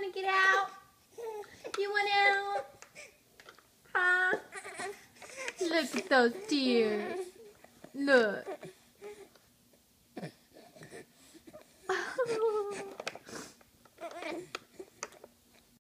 want to get out? You want out? Huh? Look at those tears. Look.